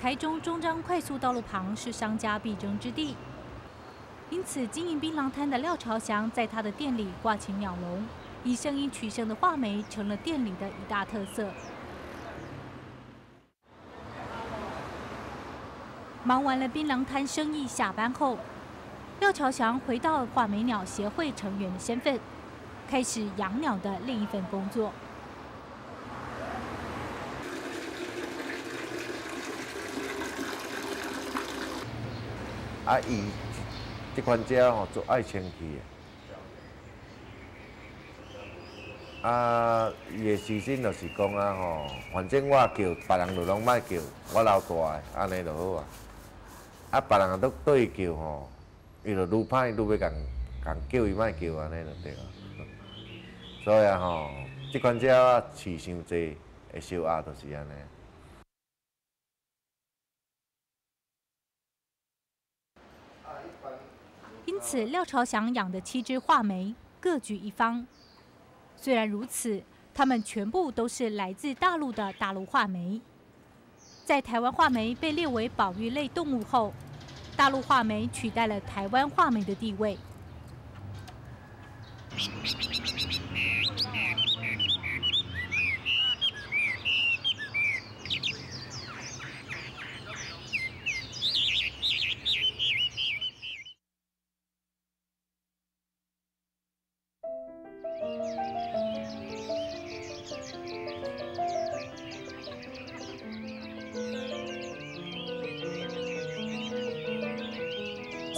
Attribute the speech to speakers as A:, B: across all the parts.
A: 台中中彰快速道路旁是商家必争之地，因此经营槟榔摊的廖朝祥在他的店里挂起鸟笼，以声音取胜的画眉成了店里的一大特色。忙完了槟榔摊生意，下班后，廖朝祥回到画眉鸟协会成员的身份，开始养鸟的另一份工作。
B: 啊，伊即款只吼就爱清气的，啊，伊的时薪就是讲啊吼，反正我叫别人就拢莫叫，我老大的，安尼就好啊。啊，别人都对伊叫吼，伊就愈歹愈要共共叫伊莫叫安尼就对啊。所以啊吼，即款只饲伤济会收压就是安尼。
A: 此，廖朝祥养的七只画眉各居一方。虽然如此，它们全部都是来自大陆的大陆画眉。在台湾画眉被列为保育类动物后，大陆画眉取代了台湾画眉的地位。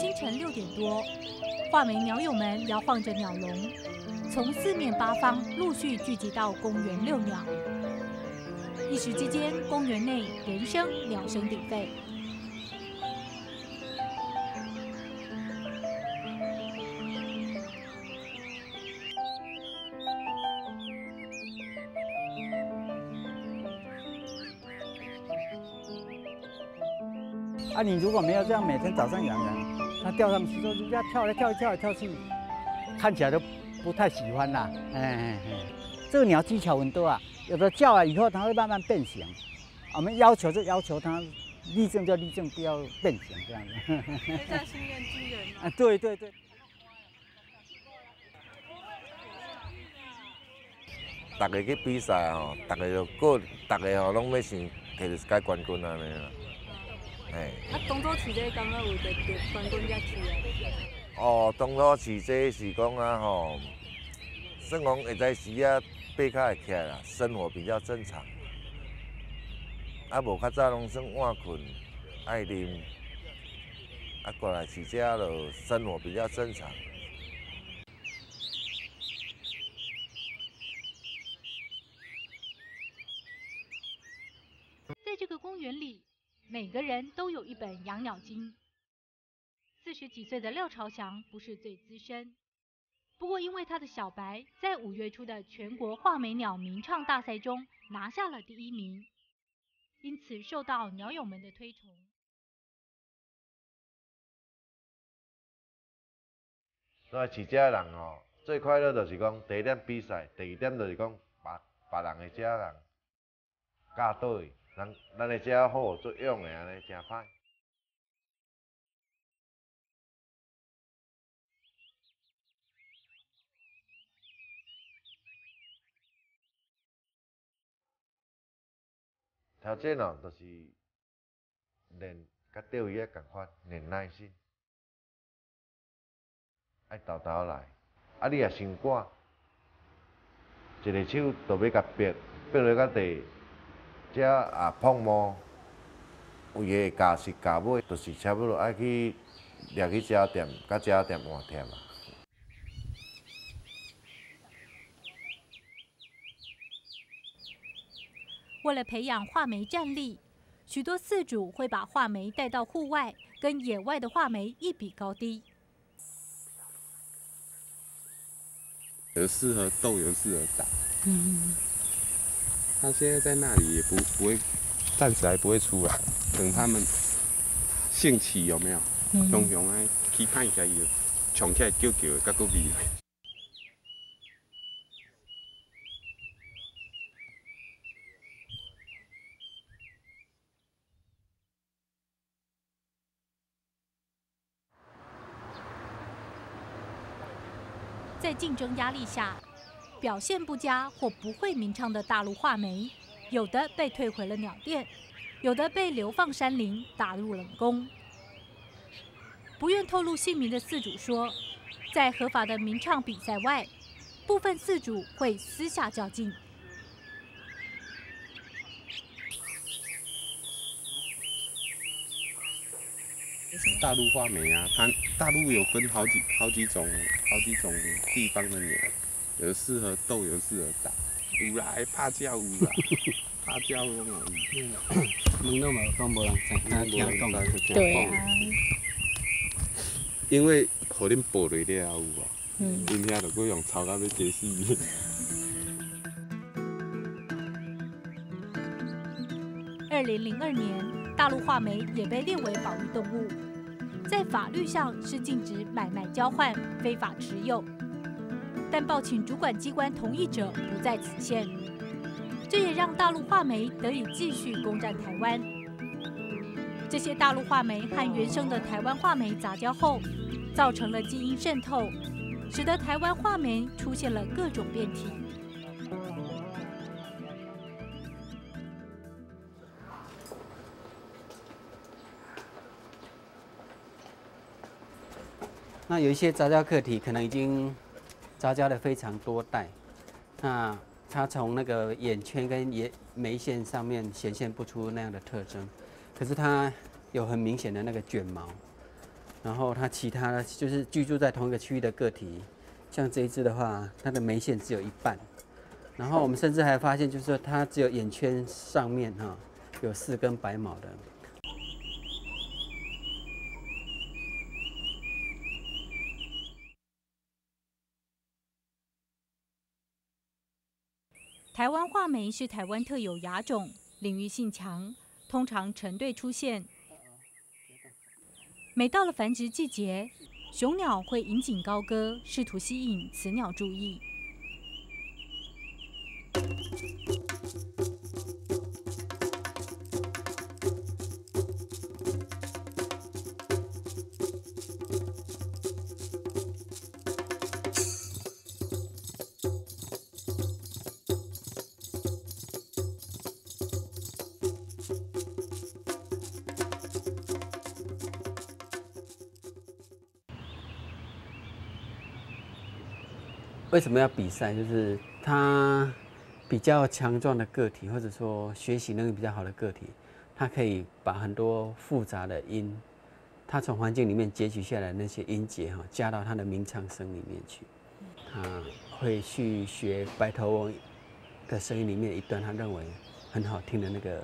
A: 清晨六点多，画眉鸟友们摇晃着鸟笼，从四面八方陆续聚集到公园遛鸟。一时之间，公园内人声鸟声鼎沸。
C: 啊，你如果没有这样每天早上养养，它跳上去之后，人家跳来跳去，跳来跳去，看起来都不太喜欢啦。哎哎哎，这个鸟技巧很多啊，有的叫了以后，它会慢慢变形。我们要求就要求它立正就立正，不要变形这样子。
D: 很像心愿军人
C: 啊，对对对。
B: 大家去比赛吼，大家就过，大家吼拢要想摕到世界冠军安尼啦。
D: 哎。啊，当初饲这感觉有得得冠军才饲啊？
B: 哦，当初饲这是讲啊吼，算讲会在时啊爬较会起来啦，生活比较正常。啊，无较早拢算晚困，爱啉，啊过来饲这就生活比较正常。
A: 在这个公园里，每个人都有一本养鸟经。四十几岁的廖朝祥不是最资深，不过因为他的小白在五月初的全国画眉鸟鸣唱大赛中拿下了第一名，因此受到鸟友们的推崇。
B: 所以饲这人哦，最快乐就是讲第一点比赛，第二点就是讲别别人的这人教倒去。咱咱的遮好作用的安尼真歹。条件哦，就是练甲钓鱼啊共款，练耐心，爱豆豆来。啊，你也伤赶，一个手就要甲逼，逼落到地。这也碰毛，有个加是加尾，就是差不多爱去掠去食店，甲食店换忝啊。
A: 为了培养画眉战力，许多饲主会把画眉带到户外，跟野外的画眉一比高低。
E: 有适合斗，有适合打。嗯。他现在在那里也不不会，暂时还不会出来，等他们兴起有没有？熊熊哎，期盼一下有，冲起来叫叫的，甲个味。
A: 在竞争压力下，表现不佳或不会鸣唱的大陆画眉，有的被退回了鸟店，有的被流放山林，打入冷宫。不愿透露姓名的饲主说，在合法的鸣唱比赛外，部分饲主会私下较劲。
E: 大陆画眉啊，它大陆有分好几好几种好几种地方的鸟，有适合斗，有适合打。有啦，怕叫有啦，怕叫拢有。
C: 嘛，讲无人知，听讲的是
A: 对啊，
E: 因为互恁报落了有无？嗯，因遐着搁用草甲要结死。
A: 二零零二年，大陆画眉也被列为保育动物，在法律上是禁止买卖交换、非法持有，但报请主管机关同意者不在此限。这也让大陆画眉得以继续攻占台湾。这些大陆画眉和原生的台湾画眉杂交后，造成了基因渗透，使得台湾画眉出现了各种变体。
C: 那有一些杂交课题可能已经杂交了非常多代，那它从那个眼圈跟眼眉线上面显现不出那样的特征，可是它有很明显的那个卷毛，然后它其他的就是居住在同一个区域的个体，像这一只的话，它的眉线只有一半，然后我们甚至还发现，就是说它只有眼圈上面哈有四根白毛的。
A: 台湾画眉是台湾特有亚种，领域性强，通常成对出现。每到了繁殖季节，雄鸟会引颈高歌，试图吸引雌鸟注意。
C: 为什么要比赛？就是他比较强壮的个体，或者说学习能力比较好的个体，他可以把很多复杂的音，他从环境里面截取下来那些音节哈，加到他的鸣唱声里面去。他会去学白头翁的声音里面一段，他认为很好听的那个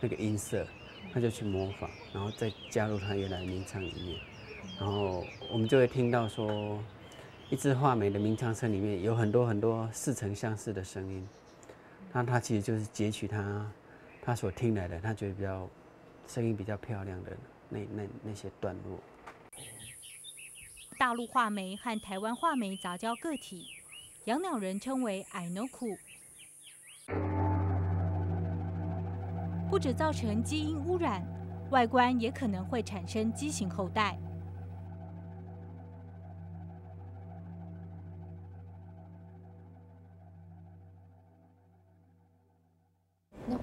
C: 那个音色，他就去模仿，然后再加入他原来的鸣唱里面，然后我们就会听到说。一只画眉的鸣唱声里面有很多很多似曾相识的声音，那它其实就是截取它它所听来的，它觉得比较声音比较漂亮的那那那些段落。
A: 大陆画眉和台湾画眉杂交个体，养鸟人称为矮诺库，不止造成基因污染，外观也可能会产生畸形后代。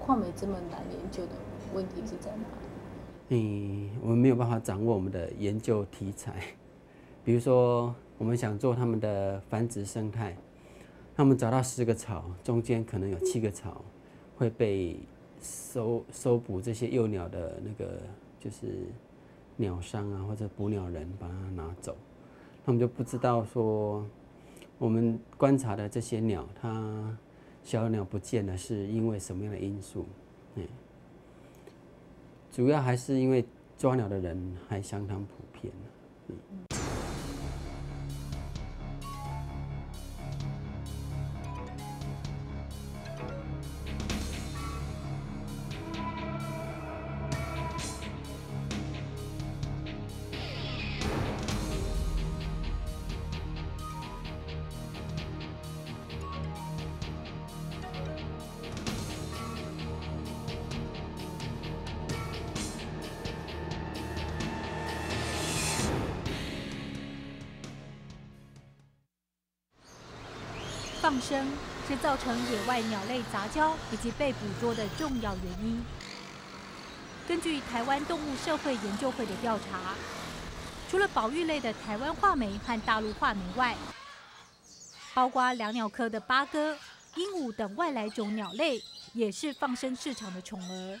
D: 画眉这么难研究的问题是在哪？
C: 嗯，我们没有办法掌握我们的研究题材。比如说，我们想做他们的繁殖生态，那我们找到十个巢，中间可能有七个巢会被收收捕这些幼鸟的那个就是鸟商啊，或者捕鸟人把它拿走，那我们就不知道说我们观察的这些鸟它。小鸟不见了，是因为什么样的因素？嗯，主要还是因为抓鸟的人还相当普遍嗯。
A: 放生是造成野外鸟类杂交以及被捕捉的重要原因。根据台湾动物社会研究会的调查，除了保育类的台湾画眉和大陆画眉外，包括两鸟科的八哥、鹦鹉等外来种鸟类，也是放生市场的宠儿。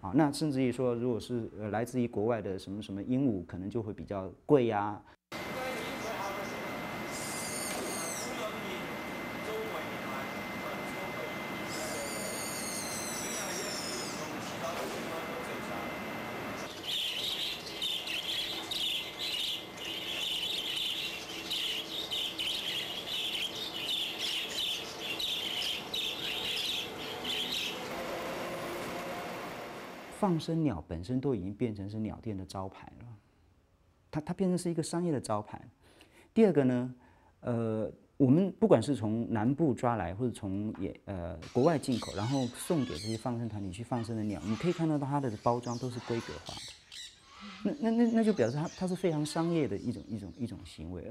F: 啊，那甚至于说，如果是来自于国外的什么什么鹦鹉，可能就会比较贵呀。放生鸟本身都已经变成是鸟店的招牌了，它它变成是一个商业的招牌。第二个呢，呃，我们不管是从南部抓来，或者从也呃国外进口，然后送给这些放生团体去放生的鸟，你可以看到它的包装都是规格化的。那那那那就表示它它是非常商业的一种一种一种行为。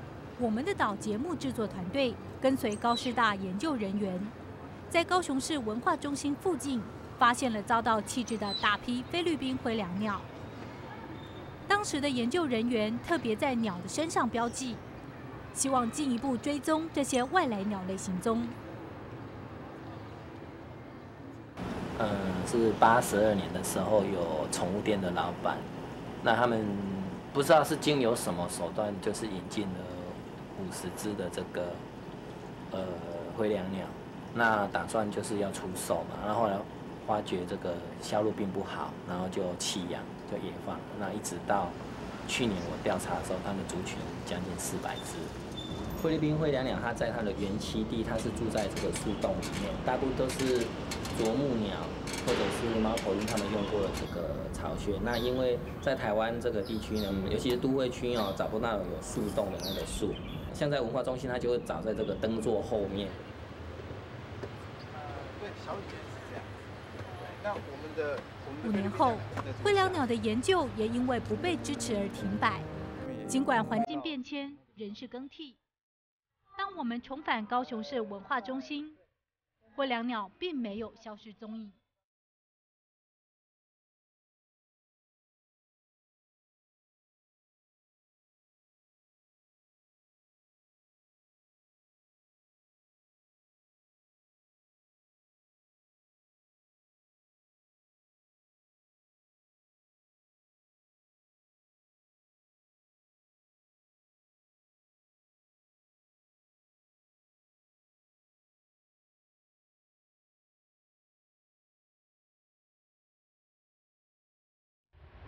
G: 我
A: 们的岛节目制作团队跟随高师大研究人员，在高雄市文化中心附近发现了遭到弃置的大批菲律宾灰椋鸟。当时的研究人员特别在鸟的身上标记，希望进一步追踪这些外来鸟类行踪。
H: 嗯，是八十二年的时候，有宠物店的老板，那他们不知道是经由什么手段，就是引进了。五十只的这个呃灰椋鸟，那打算就是要出售嘛，然后后来发觉这个销路并不好，然后就弃养就野放。那一直到去年我调查的时候，它的族群将近四百只。菲律宾灰椋鸟它在它的原栖地，它是住在这个树洞里面，大部分都是啄木鸟或者是猫头鹰它们用过的这个巢穴。那因为在台湾这个地区呢，尤其是都会区哦，找不到有树洞的那个树。像在文化中心，它就会长在这个灯座后面。
G: 对，小雨是这样。那我们的
A: 五年后，灰椋鸟的研究也因为不被支持而停摆。尽管环境变迁，人事更替，当我们重返高雄市文化中心，灰椋鸟并没有消失踪影。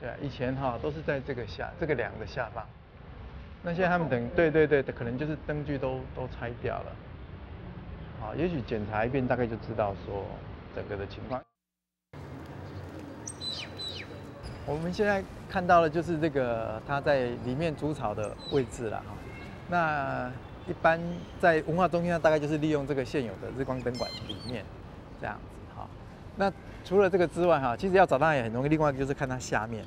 G: 对啊，以前哈都是在这个下这个梁的下方，那现在他们等对对对，可能就是灯具都都拆掉了，啊，也许检查一遍大概就知道说整个的情况。我们现在看到的就是这个它在里面筑巢的位置了哈。那一般在文化中心，大概就是利用这个现有的日光灯管里面这样子哈。那除了这个之外哈，其实要找到也很容易。另外就是看它下面，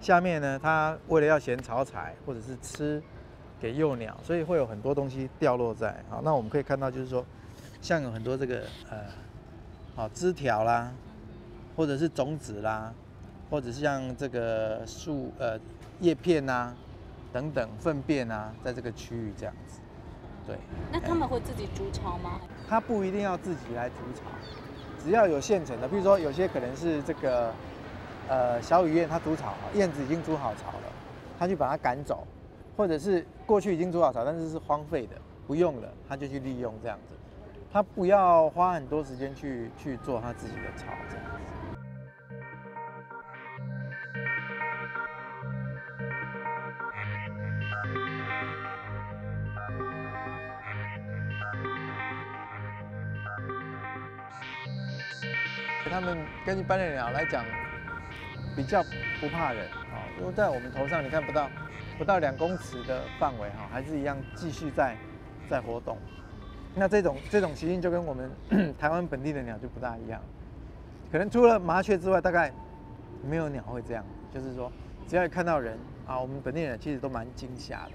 G: 下面呢，它为了要衔草材或者是吃给幼鸟，所以会有很多东西掉落在。好，那我们可以看到就是说，像有很多这个呃，好枝条啦，或者是种子啦。或者是像这个树呃叶片啊等等粪便啊，在这个区域这样子，对。
D: 那他们会自己筑巢吗？
G: 它不一定要自己来筑巢，只要有现成的，比如说有些可能是这个呃小雨燕，它筑巢，燕子已经筑好巢了，它就把它赶走，或者是过去已经筑好巢，但是是荒废的，不用了，它就去利用这样子，它不要花很多时间去去做它自己的巢这样子。他们跟一般的鸟来讲，比较不怕人啊，因为在我们头上你看不到，不到两公尺的范围哈，还是一样继续在在活动。那这种这种习性就跟我们 台湾本地的鸟就不大一样，可能除了麻雀之外，大概没有鸟会这样，就是说只要看到人啊，我们本地人其实都蛮惊吓的，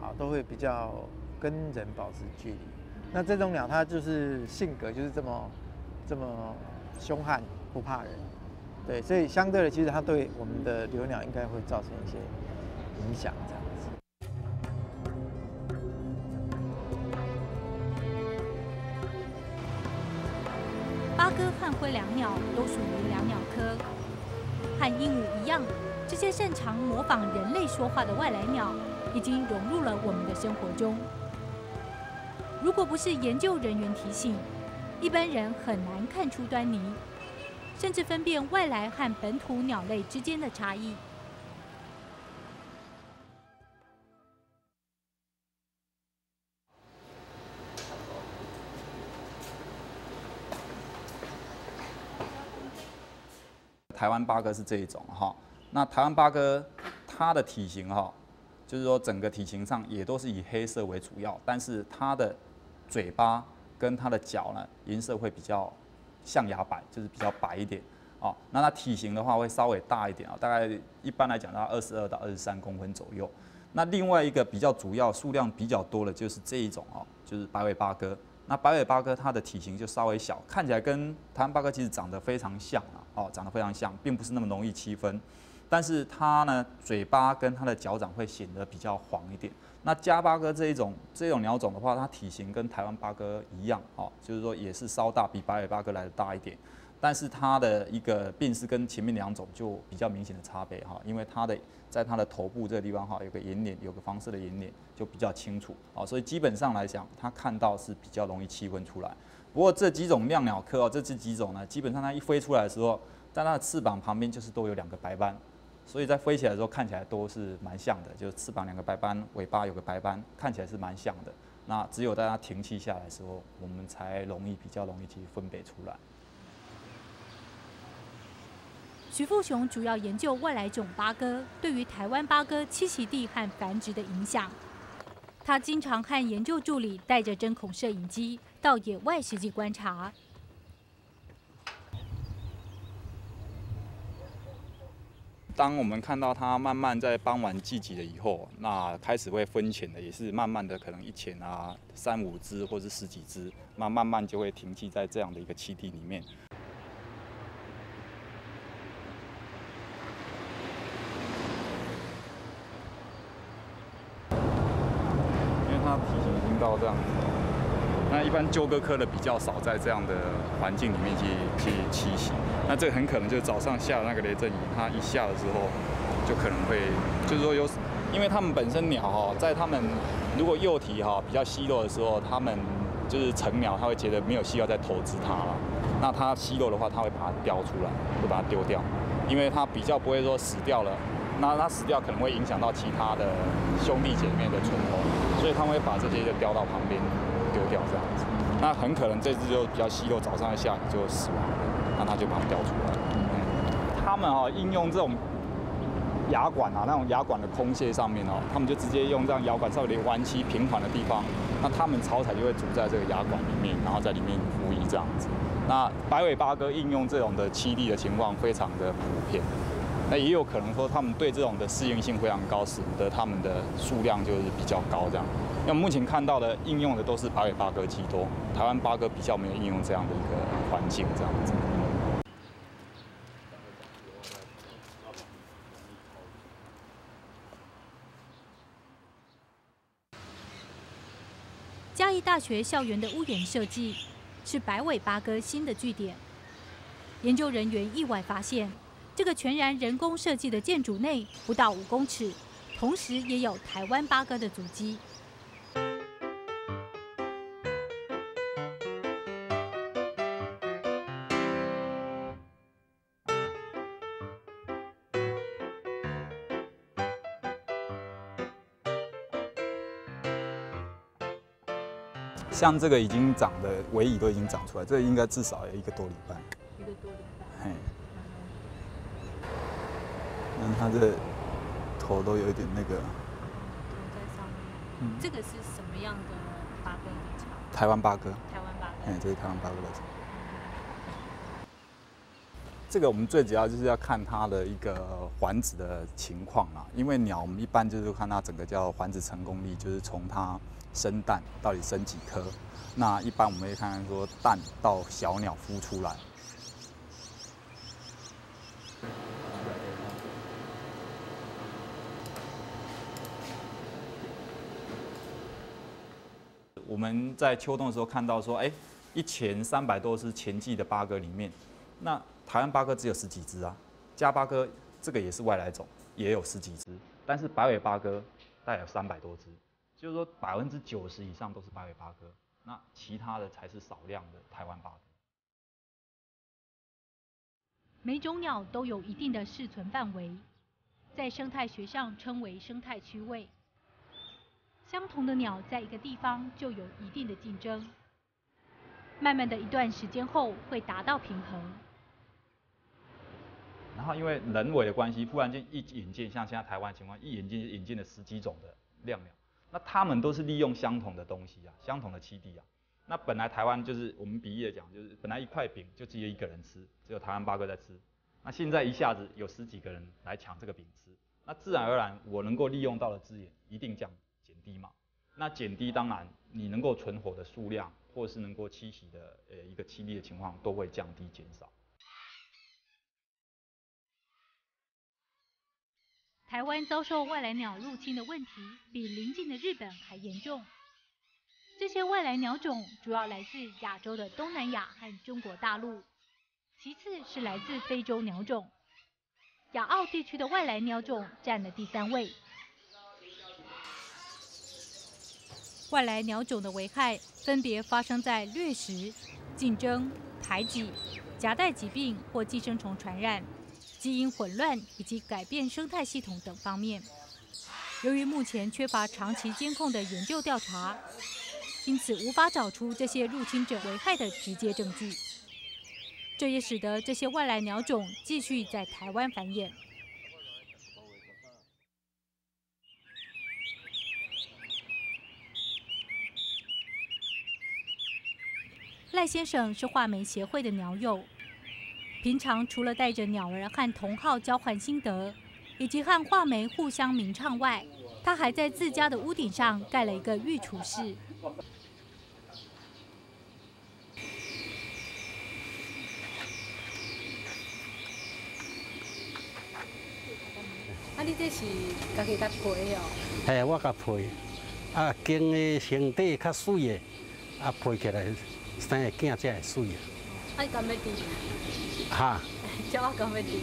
G: 好，都会比较跟人保持距离。那这种鸟它就是性格就是这么这么。凶悍不怕人，对，所以相对的，其实它对我们的留鸟应该会造成一些影响，这样子。
A: 八哥和灰椋鸟都属于椋鸟科，和鹦鹉一样，这些擅长模仿人类说话的外来鸟，已经融入了我们的生活中。如果不是研究人员提醒，一般人很难看出端倪，甚至分辨外来和本土鸟类之间的差异。
I: 台湾八哥是这一种哈，那台湾八哥它的体型哈，就是说整个体型上也都是以黑色为主要，但是它的嘴巴。跟它的脚呢，颜色会比较象牙白，就是比较白一点哦。那它体型的话会稍微大一点啊，大概一般来讲它二十二到二十三公分左右。那另外一个比较主要、数量比较多的就是这一种哦，就是白尾八哥。那白尾八哥它的体型就稍微小，看起来跟台湾八哥其实长得非常像啊，哦，长得非常像，并不是那么容易区分。但是它呢，嘴巴跟它的脚掌会显得比较黄一点。那加八哥这一种这种鸟种的话，它体型跟台湾八哥一样，哦，就是说也是稍大，比白尾八哥来的大一点，但是它的一个病是跟前面两种就比较明显的差别哈，因为它的在它的头部这个地方哈有个眼脸，有个黄色的眼脸就比较清楚，哦，所以基本上来讲，它看到是比较容易区分出来。不过这几种亮鸟科哦，这这几种呢，基本上它一飞出来的时候，在它的翅膀旁边就是都有两个白斑。所以在飞起来的时候看起来都是蛮像的，就是翅膀两个白斑，尾巴有个白斑，看起来是蛮像的。那只有在它停气下来的时候，我们才容易比较容易去分别出来。
A: 徐富雄主要研究外来种八哥对于台湾八哥栖息地和繁殖的影响。他经常和研究助理带着针孔摄影机到野外实际观察。
I: 当我们看到它慢慢在傍晚季节了以后，那开始会分浅的，也是慢慢的可能一浅啊三五只或者十几只，那慢慢就会停栖在这样的一个栖地里面。因为它体型已经到这样子。那一般鸠哥科的比较少在这样的环境里面去去栖息，那这个很可能就是早上下的那个雷阵雨，它一下的时候就可能会，就是说有，因为它们本身鸟哈，在它们如果幼体哈比较稀弱的时候，它们就是成鸟，它会觉得没有需要再投资它了。那它稀弱的话，它会把它叼出来，会把它丢掉，因为它比较不会说死掉了，那它死掉可能会影响到其他的兄弟姐妹的存活，所以它会把这些就叼到旁边。丢掉这样子，那很可能这只就比较稀弱，早上一下雨就死亡了，那他就把它叼出来。他们哦，应用这种牙管啊，那种牙管的空隙上面哦，他们就直接用这样牙管稍微弯曲平缓的地方，那他们草材就会煮在这个牙管里面，然后在里面孵育这样子。那白尾八哥应用这种的栖地的情况非常的普遍，那也有可能说他们对这种的适应性非常高，使得他们的数量就是比较高这样。那目前看到的应用的都是白尾八哥居多，台湾八哥比较没有应用这样的一个环境这样子。
A: 嘉义大学校园的屋檐设计是白尾八哥新的据点。研究人员意外发现，这个全然人工设计的建筑内不到五公尺，同时也有台湾八哥的足迹。
I: 像这个已经长的尾翼都已经长出来，这個应该至少有一个多礼拜。
A: 一个多礼拜。
I: 嘿，那，它的头都有一点那个。
A: 在上面。嗯。这个是什么样的八哥？
I: 台湾八哥。
A: 台湾八哥。
I: 哎，这是台湾八哥的。这个我们最主要就是要看它的一个繁殖的情况啊，因为鸟我们一般就是看它整个叫繁殖成功率，就是从它。生蛋到底生几颗？那一般我们会看看说蛋到小鸟孵出来。我们在秋冬的时候看到说，哎，一前三百多只前季的八哥里面，那台湾八哥只有十几只啊，加八哥这个也是外来种，也有十几只，但是白尾八哥大概有三百多只。就是说，百分之九十以上都是白尾八哥，那其他的才是少量的台湾八哥。
A: 每种鸟都有一定的适存范围，在生态学上称为生态区位。相同的鸟在一个地方就有一定的竞争，慢慢的一段时间后会达到平衡。
I: 然后因为人为的关系，忽然间一引进，像现在台湾情况，一引进引进了十几种的量鸟。那他们都是利用相同的东西啊，相同的栖地啊。那本来台湾就是我们比喻的讲，就是本来一块饼就只有一个人吃，只有台湾八哥在吃。那现在一下子有十几个人来抢这个饼吃，那自然而然我能够利用到的资源一定降减低嘛。那减低当然你能够存活的数量，或是能够栖息的呃一个栖地的情况都会降低减少。
A: 台湾遭受外来鸟入侵的问题比邻近的日本还严重。这些外来鸟种主要来自亚洲的东南亚和中国大陆，其次是来自非洲鸟种。亚澳地区的外来鸟种占了第三位。外来鸟种的危害分别发生在掠食、竞争、排挤、夹带疾病或寄生虫传染。基因混乱以及改变生态系统等方面，由于目前缺乏长期监控的研究调查，因此无法找出这些入侵者危害的直接证据。这也使得这些外来鸟种继续在台湾繁衍。赖先生是画眉协会的鸟友。平常除了带着鸟儿和同好交换心得，以及和画眉互相鸣唱外，他还在自家的屋顶上盖了一个御厨室。
D: 啊，你这是家己哦？
C: 嘿，我甲配，啊，经的身体较水的，啊，配起来生个囝才会水啊。
D: 啊，干要滴？
C: 哈，
D: 叫我讲要滴。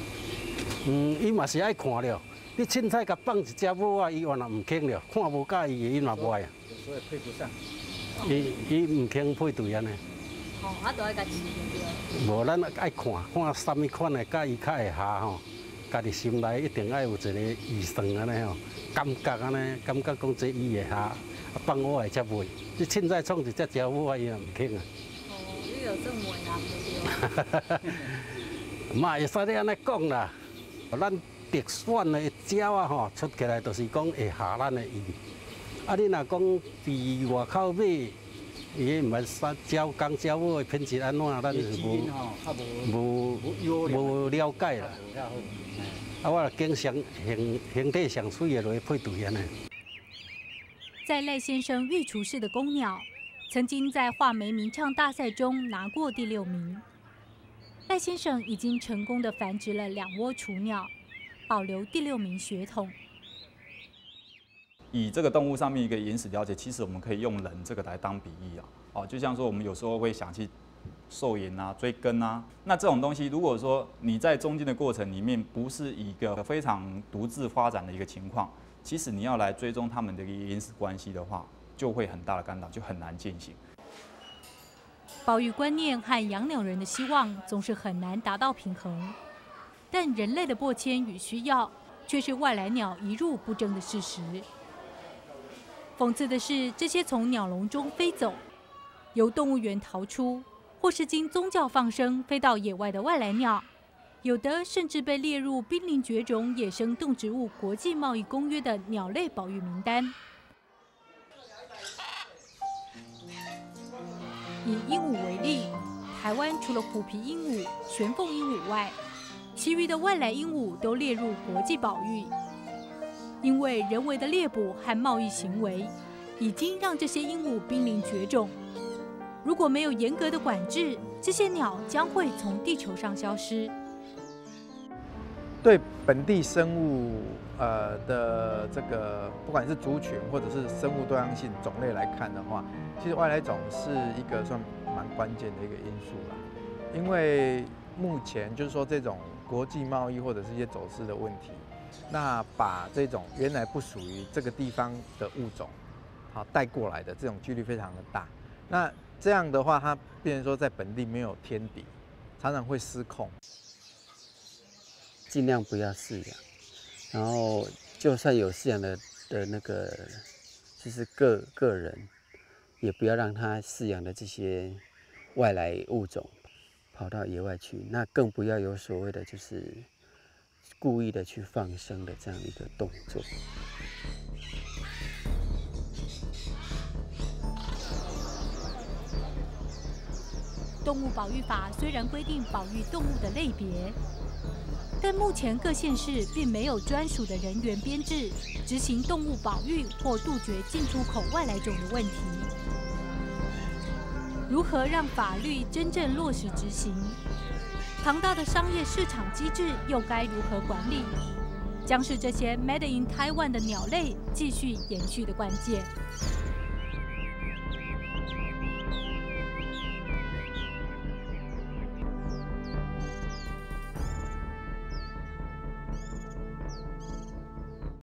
C: 嗯，伊嘛是爱看了。你凊彩甲放一只母啊，伊原来唔肯了，看无介意的，伊嘛不爱啊。
J: 所以配不上。
C: 伊伊唔肯配对安尼。
D: 哦，啊，都爱甲饲对。
C: 无，咱爱看，看啥物款的，甲伊较会合吼。家己心内一定爱有一个预算安尼吼，感觉安尼，感觉讲这伊会合，啊放我的才买。你凊彩创一只只母啊，伊也唔肯啊。
D: 哦，你有这么难的对。
C: 嘛会使你安尼讲啦，咱
J: 特选的鸟啊吼，出起来就是讲会下咱的伊。啊，你若讲伫外口买，伊毋是啥鸟公鸟母的品质安怎，咱是无无无了解啦。啊，我经常形形体上水的来配对安尼。
A: 在赖先生御厨室的公鸟，曾经在画眉鸣唱大赛中拿过第六名。赖先生已经成功的繁殖了两窝雏鸟，保留第六名血统。
I: 以这个动物上面一个原始了解，其实我们可以用人这个来当比喻啊。哦，就像说我们有时候会想去狩野啊、追根啊，那这种东西，如果说你在中间的过程里面不是一个非常独自发展的一个情况。其实你要来追踪他们的一个原始关系的话，就会很大的干扰，就很难进行。
A: 保育观念和养鸟人的希望总是很难达到平衡，但人类的迫迁与需要却是外来鸟一入不争的事实。讽刺的是，这些从鸟笼中飞走、由动物园逃出，或是经宗教放生飞到野外的外来鸟。有的甚至被列入濒临绝种野生动植物国际贸易公约的鸟类保育名单。以鹦鹉为例，台湾除了虎皮鹦鹉、玄凤鹦鹉外，其余的外来鹦鹉都列入国际保育。因为人为的猎捕和贸易行为，已经让这些鹦鹉濒临绝种。如果没有严格的管制，这些鸟将会从地球上消失。
G: 对本地生物呃的这个，不管是族群或者是生物多样性种类来看的话，其实外来种是一个算蛮关键的一个因素啦。因为目前就是说这种国际贸易或者是一些走私的问题，那把这种原来不属于这个地方的物种，好带过来的这种几率非常的大。那这样的话，它变成说在本地没有天敌，常常会失控。
J: 尽量不要饲养，然后就算有饲养的的那个，就是个个人，也不要让他饲养的这些外来物种跑到野外去，那更不要有所谓的就是故意的去放生的这样一个动作。
A: 动物保育法虽然规定保育动物的类别。但目前各县市并没有专属的人员编制，执行动物保育或杜绝进出口外来种的问题。如何让法律真正落实执行？庞大的商业市场机制又该如何管理？将是这些 Made in Taiwan 的鸟类继续延续的关键。